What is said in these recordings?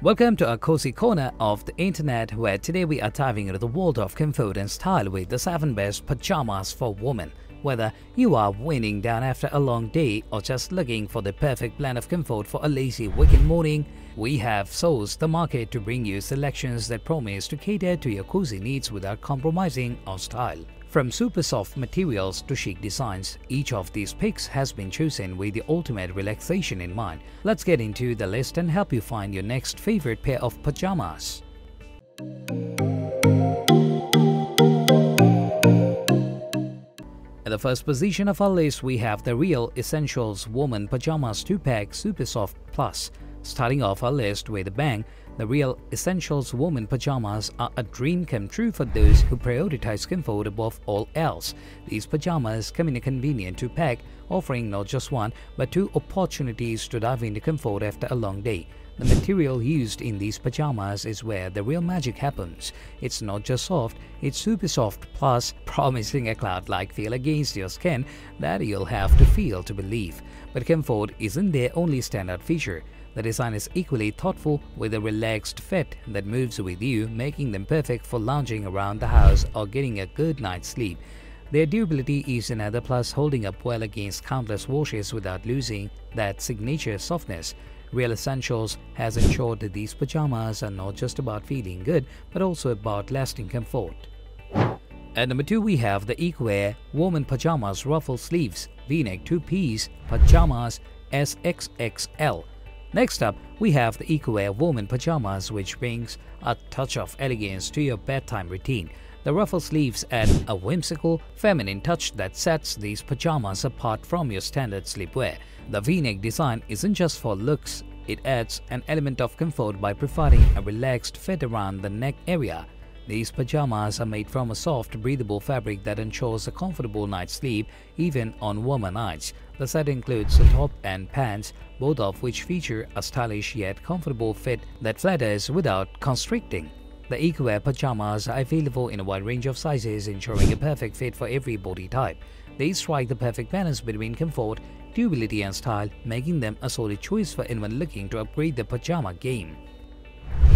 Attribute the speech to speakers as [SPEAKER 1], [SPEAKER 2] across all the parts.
[SPEAKER 1] Welcome to a cozy corner of the internet where today we are diving into the world of comfort and style with the 7 best pajamas for women. Whether you are winding down after a long day or just looking for the perfect blend of comfort for a lazy weekend morning, we have sourced the market to bring you selections that promise to cater to your cozy needs without compromising on style. From super soft materials to chic designs, each of these picks has been chosen with the ultimate relaxation in mind. Let's get into the list and help you find your next favorite pair of pajamas. At the first position of our list, we have the Real Essentials Woman Pajamas 2-Pack Super Soft Plus. Starting off our list with a bang, the Real Essentials Woman Pajamas are a dream come true for those who prioritize comfort above all else. These pajamas come in a convenient two-pack, offering not just one but two opportunities to dive into comfort after a long day. The material used in these pajamas is where the real magic happens. It's not just soft, it's super soft plus promising a cloud-like feel against your skin that you'll have to feel to believe. But comfort isn't their only standout feature. The design is equally thoughtful with a relaxed fit that moves with you, making them perfect for lounging around the house or getting a good night's sleep. Their durability is another plus holding up well against countless washes without losing that signature softness. Real Essentials has ensured that these pajamas are not just about feeling good but also about lasting comfort. At number 2 we have the Ekouaer Woman Pajamas Ruffle Sleeves V-neck 2-piece Pajamas SXXL Next up, we have the Ekouaer Woman Pajamas which brings a touch of elegance to your bedtime routine. The ruffle sleeves add a whimsical, feminine touch that sets these pajamas apart from your standard sleepwear. The V-neck design isn't just for looks, it adds an element of comfort by providing a relaxed fit around the neck area. These pajamas are made from a soft, breathable fabric that ensures a comfortable night's sleep even on warmer nights. The set includes a top and pants, both of which feature a stylish yet comfortable fit that flatters without constricting. The Ekouaer pajamas are available in a wide range of sizes, ensuring a perfect fit for every body type. They strike the perfect balance between comfort, durability and style, making them a solid choice for anyone looking to upgrade their pajama game.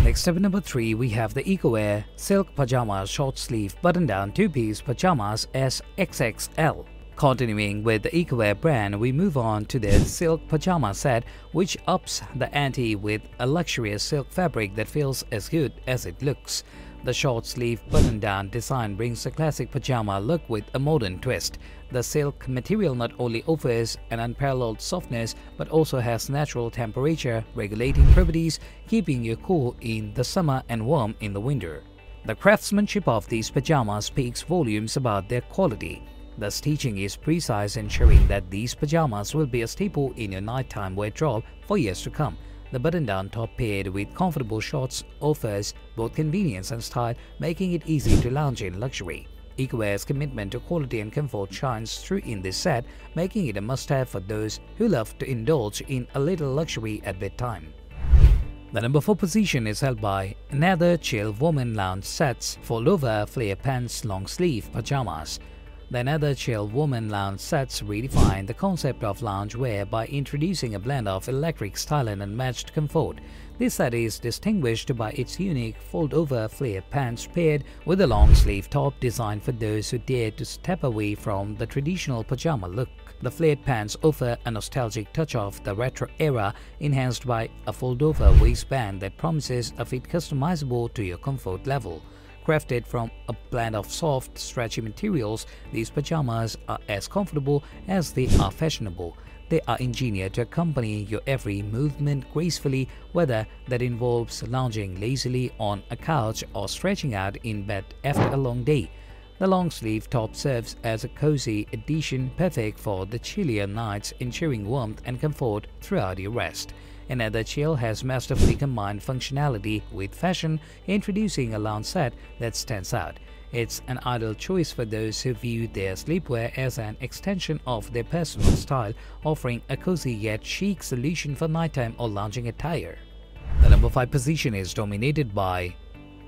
[SPEAKER 1] Next up number 3 we have the Ekouaer Silk Pajamas Short Sleeve Button Down 2-Piece Pajamas SXXL. Continuing with the Ekouaer brand, we move on to their silk pajama set which ups the ante with a luxurious silk fabric that feels as good as it looks. The short sleeve button down design brings a classic pajama look with a modern twist. The silk material not only offers an unparalleled softness but also has natural temperature regulating properties, keeping you cool in the summer and warm in the winter. The craftsmanship of these pajamas speaks volumes about their quality. The stitching is precise ensuring that these pajamas will be a staple in your nighttime wardrobe for years to come. The button-down top paired with comfortable shorts offers both convenience and style, making it easy to lounge in luxury. Ekouaer's commitment to quality and comfort shines through in this set, making it a must-have for those who love to indulge in a little luxury at bedtime. The number 4 position is held by Another Chill Woman Lounge Sets Foldover flare pants long sleeve pajamas. The Another Chill Woman Lounge sets redefine the concept of loungewear by introducing a blend of electric style and unmatched comfort. This set is distinguished by its unique fold-over flare pants paired with a long-sleeve top designed for those who dare to step away from the traditional pajama look. The flared pants offer a nostalgic touch of the retro era, enhanced by a fold-over waistband that promises a fit customizable to your comfort level. Crafted from a blend of soft, stretchy materials, these pajamas are as comfortable as they are fashionable. They are engineered to accompany your every movement gracefully, whether that involves lounging lazily on a couch or stretching out in bed after a long day. The long sleeve top serves as a cozy addition perfect for the chillier nights, ensuring warmth and comfort throughout your rest. Another Chill has masterfully combined functionality with fashion, introducing a lounge set that stands out. It's an ideal choice for those who view their sleepwear as an extension of their personal style, offering a cozy yet chic solution for nighttime or lounging attire. The number 5 position is dominated by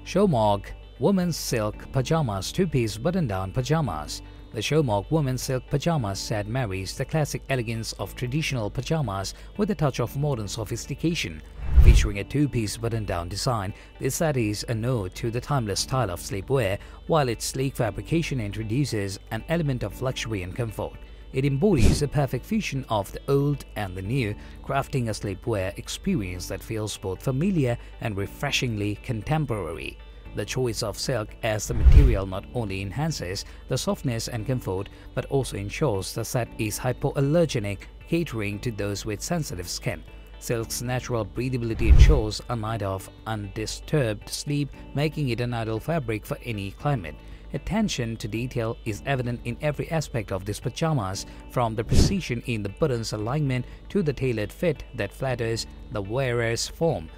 [SPEAKER 1] SWOMOG Women's Silk Pajamas 2-piece button-down pajamas. The SWOMOG women's silk pajamas set marries the classic elegance of traditional pajamas with a touch of modern sophistication. Featuring a two-piece button-down design, this set is a nod to the timeless style of sleepwear, while its sleek fabrication introduces an element of luxury and comfort. It embodies a perfect fusion of the old and the new, crafting a sleepwear experience that feels both familiar and refreshingly contemporary. The choice of silk as the material not only enhances the softness and comfort but also ensures the set is hypoallergenic, catering to those with sensitive skin. Silk's natural breathability ensures a night of undisturbed sleep, making it an ideal fabric for any climate. Attention to detail is evident in every aspect of these pajamas, from the precision in the button's alignment to the tailored fit that flatters the wearer's form.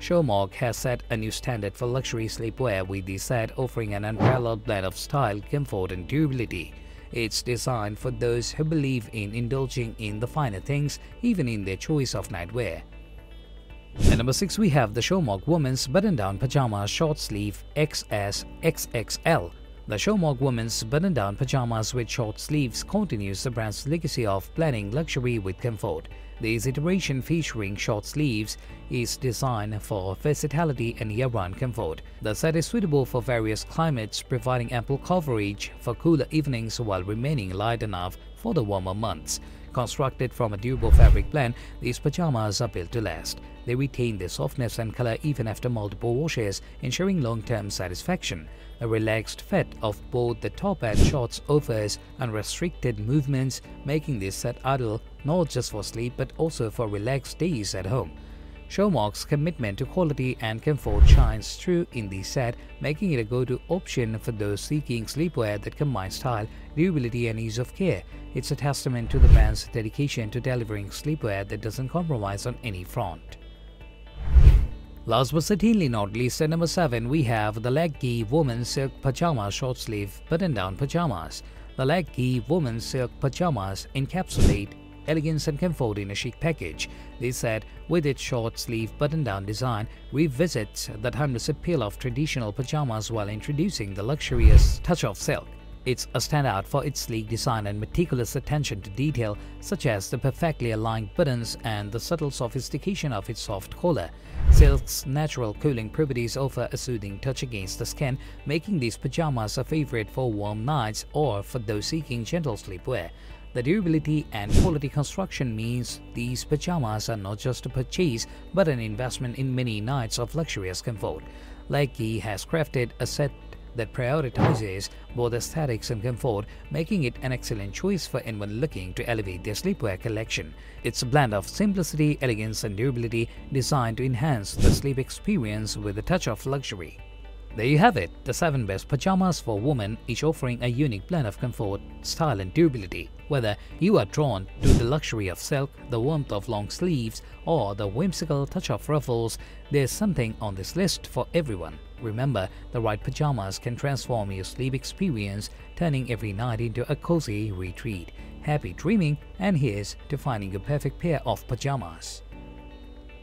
[SPEAKER 1] SWOMOG has set a new standard for luxury sleepwear with the set offering an unparalleled blend of style, comfort and durability. It's designed for those who believe in indulging in the finer things even in their choice of nightwear. At number 6 we have the SWOMOG Women's Button-Down Pajama Short Sleeve XS XXL. The SWOMOG Women's Button-Down Pajamas with short sleeves continues the brand's legacy of blending luxury with comfort. This iteration featuring short sleeves is designed for versatility and year-round comfort. The set is suitable for various climates, providing ample coverage for cooler evenings while remaining light enough for the warmer months. Constructed from a durable fabric blend, these pajamas are built to last. They retain their softness and color even after multiple washes, ensuring long-term satisfaction. A relaxed fit of both the top and shorts offers unrestricted movements, making this set ideal not just for sleep but also for relaxed days at home. SWOMOG's commitment to quality and comfort shines through in the set, making it a go-to option for those seeking sleepwear that combines style, durability and ease of care. It's a testament to the brand's dedication to delivering sleepwear that doesn't compromise on any front. Last but certainly not least, at number 7, we have the LecGee Women's Silk Pajama Short Sleeve Button-Down Pajamas. The LecGee Women's Silk Pajamas encapsulate elegance and comfort in a chic package. This set, with its short sleeve button-down design, revisits the timeless appeal of traditional pajamas while introducing the luxurious touch of silk. It's a standout for its sleek design and meticulous attention to detail, such as the perfectly aligned buttons and the subtle sophistication of its soft collar. Silk's natural cooling properties offer a soothing touch against the skin, making these pajamas a favorite for warm nights or for those seeking gentle sleepwear. The durability and quality construction means these pajamas are not just a purchase but an investment in many nights of luxurious comfort. LecGee has crafted a set that prioritizes both aesthetics and comfort, making it an excellent choice for anyone looking to elevate their sleepwear collection. It's a blend of simplicity, elegance and durability designed to enhance the sleep experience with a touch of luxury. There you have it, the 7 best pajamas for women, each offering a unique blend of comfort, style and durability. Whether you are drawn to the luxury of silk, the warmth of long sleeves, or the whimsical touch of ruffles, there's something on this list for everyone. Remember, the right pajamas can transform your sleep experience, turning every night into a cozy retreat. Happy dreaming, and here's to finding your perfect pair of pajamas.